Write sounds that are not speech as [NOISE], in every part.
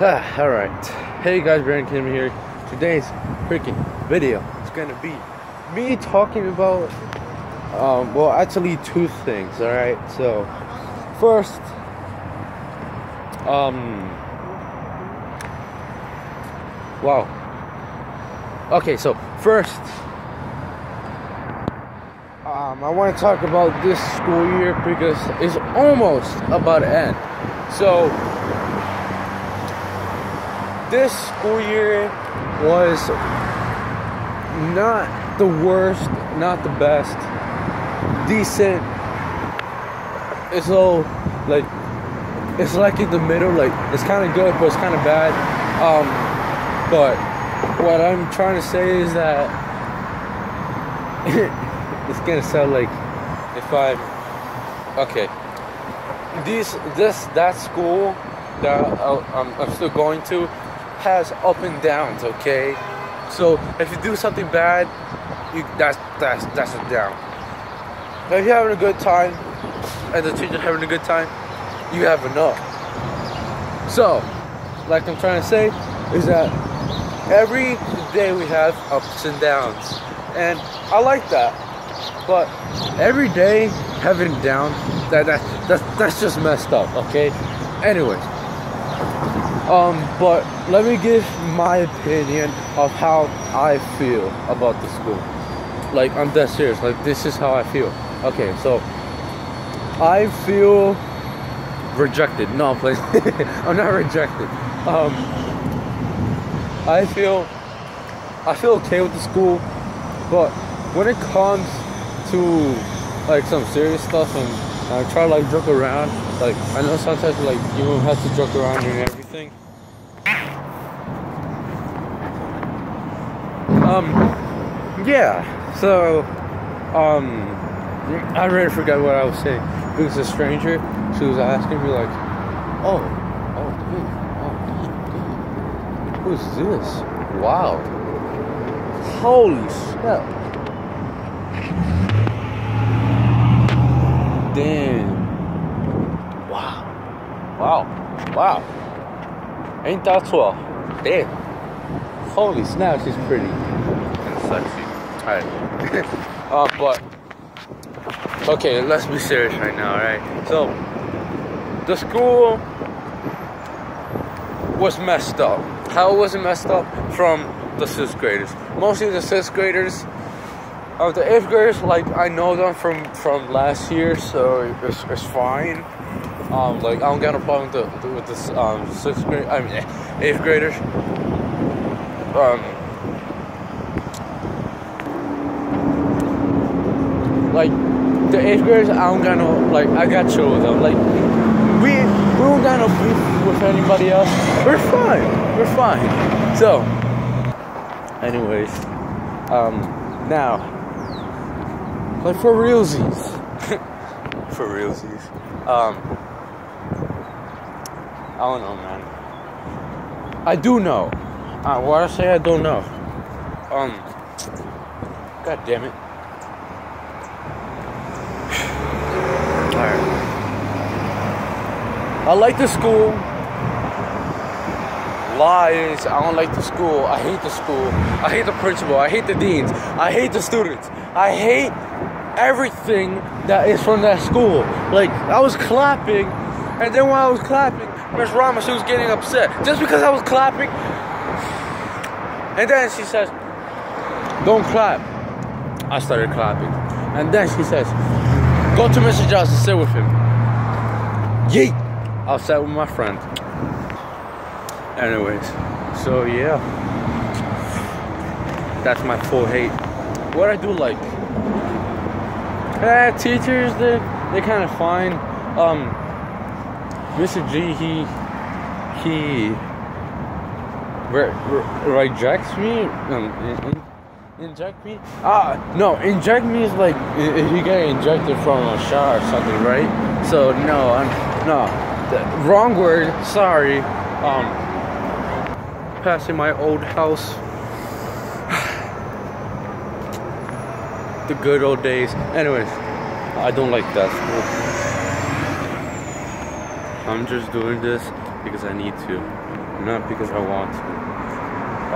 Ah, Alright. Hey guys, Brandon Kingdom here. Today's freaking video is gonna be me talking about, um, well, actually two things, alright? So, first, um, wow. Okay, so first, um, I want to talk about this school year because it's almost about to end. So, this school year was not the worst, not the best, decent. It's all like it's like in the middle. Like it's kind of good, but it's kind of bad. Um, but what I'm trying to say is that [LAUGHS] it's gonna sound like if I'm okay. These this that school that I- I'm, I'm still going to has up and downs. Okay, so if you do something bad, you that's that's that's a down. But if you're having a good time and the teacher's having a good time, you have enough. So, like I'm trying to say, is that every day we have ups and downs, and I like that. But every day having down, that that that that's just messed up. Okay. Anyways, um, but let me give my opinion of how I feel about the school. Like I'm dead serious. Like this is how I feel. Okay, so I feel rejected. No, I'm. [LAUGHS] I'm not rejected. Um, I feel I feel okay with the school, but when it comes to like some serious stuff and I try to like joke around, like I know sometimes like you don't have to joke around and everything. Um, yeah. So, um, I already forgot what I was saying. Because a stranger, she was asking me like, "Oh, oh, dude, oh, dude, who's this? Wow, holy shit!" Damn. Wow. Wow. Ain't that swell? Damn. Holy snap, she's pretty. And sexy. Alright. [LAUGHS] uh, but. Okay, let's be serious right now, alright? So, the school was messed up. How was it messed up? From the sixth graders. Mostly the sixth graders Of the eighth graders, like I know them from from last year, so it's, it's fine. Um, like I don't got a problem with the with this um sixth grade. I mean [LAUGHS] eighth graders. Um, like the eighth graders, I don't got no like I got chill with them. Like we we don't got no beef with anybody else. We're fine. We're fine. So, anyways, um, now. Like for realsies. [LAUGHS] for realsies. Um I don't know man. I do know. Uh, what I say I don't know. Um God damn it. Alright. I like the school. Lies. I don't like the school. I hate the school. I hate the principal. I hate the deans. I hate the students. I hate everything that is from that school. Like I was clapping, and then while I was clapping, Miss Ramos she was getting upset just because I was clapping. And then she says, "Don't clap." I started clapping, and then she says, "Go to Mr. Johnson, sit with him." Yeet! I'll sat with my friend. Anyways, so yeah, that's my full hate. What I do like. Eh, teachers, they they kind of fine. Um, Mr. G, he he re- re- rejects me. Um, in- in- inject me? Ah, no, inject me is like you get injected from a shot or something, right? So no, I'm no, the wrong word. Sorry. Um, passing my old house. [SIGHS] the good old days. Anyways, I don't like that school. I'm just doing this because I need to. not because I want to.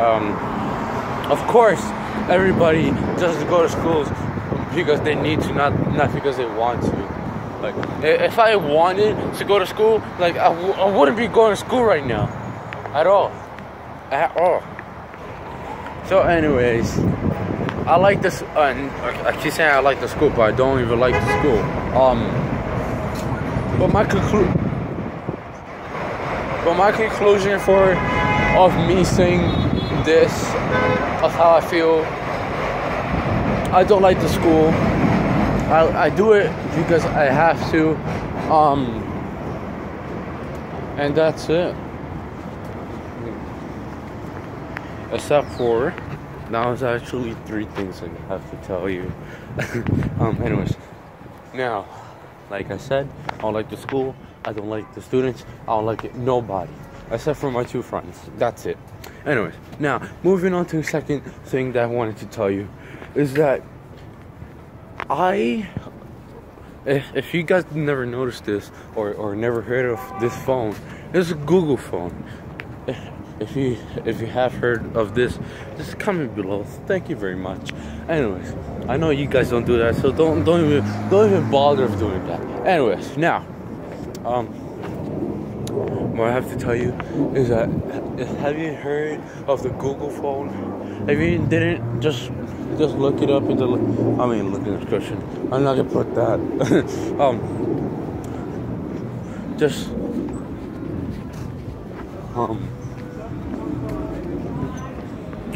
Um, of course, everybody doesn't go to schools because they need to, not not because they want to. Like, if I wanted to go to school, like I w- I wouldn't be going to school right now, at all, at all. So, anyways, I like this. Uh, I keep saying I like the school, but I don't even like the school. Um, but my conclusion, but my conclusion for of me saying this of how I feel. I don't like the school. I, I do it because I have to. Um, and that's it. Except for, now it's actually three things I have to tell you. [LAUGHS] um, anyways, now, like I said, I don't like the school. I don't like the students. I don't like it. Nobody, except for my two friends. That's it. Anyways, now moving on to the second thing that I wanted to tell you is that I, if, if you guys never noticed this or, or never heard of this phone, it's a Google phone. If you if you have heard of this, just comment below. Thank you very much. Anyways, I know you guys don't do that, so don't don't even don't even bother of doing that. Anyways, now, um, what I have to tell you is that have you heard of the Google phone? If you didn't, just just look it up in the I mean look in the description. I'm not gonna put that. [LAUGHS] um just um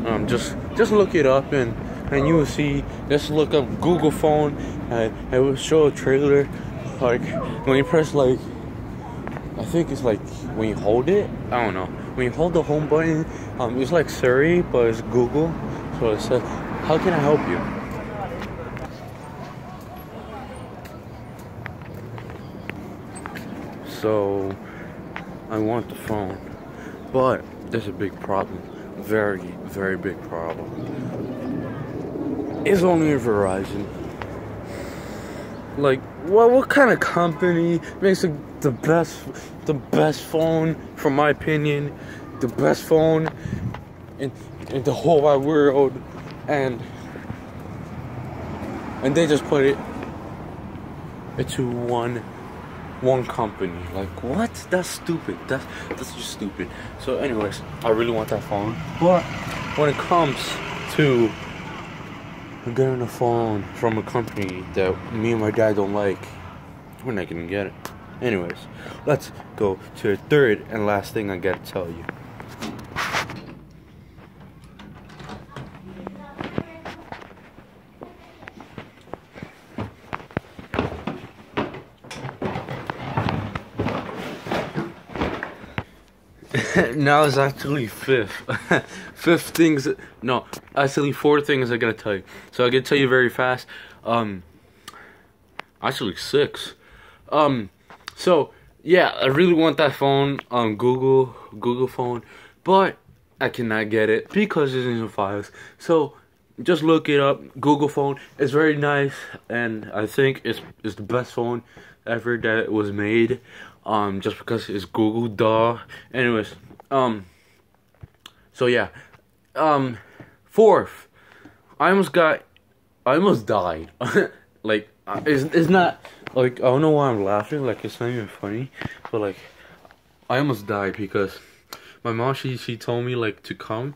um just just look it up and and you will see just look up Google phone and it will show a trailer like when you press like think it's like when you hold it I don't know when you hold the home button um it's like Siri but it's Google so it says how can I help you? So, I want the phone, but there's a big problem. Very, very big problem. It's only Verizon. Like, what what kind of company makes the, the best the best phone, from my opinion, the best phone in in the whole wide world? and and they just put it into one one company. Like what? That's stupid. That's that's just stupid. So anyways, I really want that phone. But when it comes to getting a phone from a company that me and my dad don't like, we're not gonna get it. Anyways, let's go to the third and last thing I gotta tell you. [LAUGHS] now it's actually fifth. [LAUGHS] fifth things. No, actually four things I gotta tell you. So I gotta tell you very fast. Um, actually six. Um, so yeah, I really want that phone on um, Google Google phone, but I cannot get it because it's in the files. So just look it up. Google phone. It's very nice, and I think it's it's the best phone ever that was made um just because it's google duh. Anyways um so yeah. Um fourth i almost got i almost died. [LAUGHS] Like uh, it's, it's not like i don't know why i'm laughing like it's not even funny but like i almost died because my mom she she told me like to come.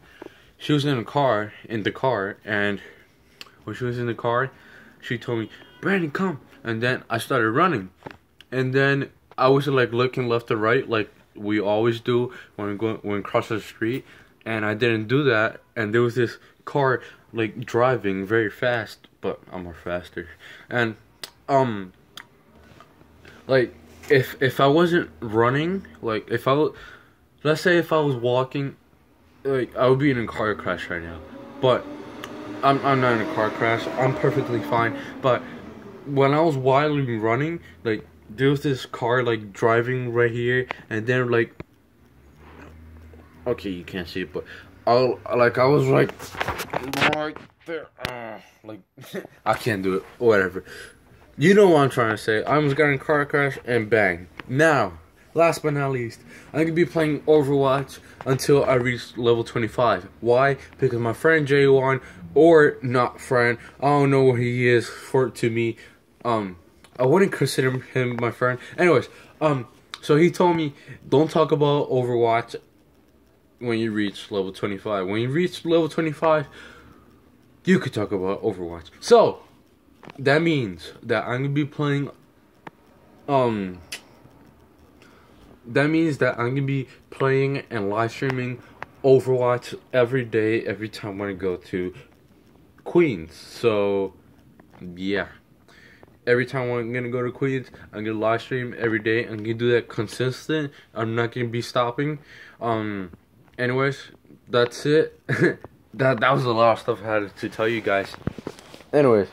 She was in a car in the car and when she was in the car she told me brandon come. And then i started running. And then I was like looking left to right like we always do when we go when we cross the street and I didn't do that and there was this car like driving very fast but I'm more faster and um like if if I wasn't running like if I let's say if I was walking like I would be in a car crash right now but I'm I'm not in a car crash I'm perfectly fine but when I was wildly running like there was this car like driving right here and then like okay you can't see it but I like I was like right there uh, like [LAUGHS] I can't do it whatever you know what I'm trying to say I almost got in car crash and bang now last but not least, I'm gonna be playing Overwatch until I reach level 25. Why? Because my friend J1, or not friend, I don't know what he is for to me. Um, I wouldn't consider him my friend. Anyways, um, so he told me don't talk about Overwatch when you reach level 25. When you reach level 25, you could talk about Overwatch. So that means that I'm gonna be playing um that means that I'm gonna be playing and live streaming Overwatch every day, every time when I go to Queens. So yeah. Every time I'm gonna go to Queens, I'm gonna live stream every day. I'm gonna do that consistent. I'm not gonna be stopping. Um anyways, that's it. [LAUGHS] that that was a lot of stuff I had to tell you guys. Anyways,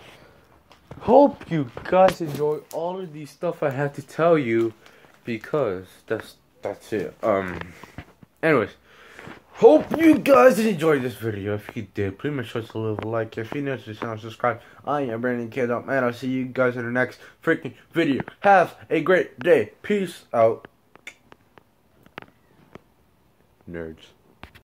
hope you guys enjoy all of these stuff I had to tell you because that's that's it. Um anyways, hope you guys enjoyed this video. If you did, please make sure to leave a like. If you're new to the channel, subscribe. I am Brandon Kingdom. I'll see you guys in the next freaking video. Have a great day. Peace out. Nerds.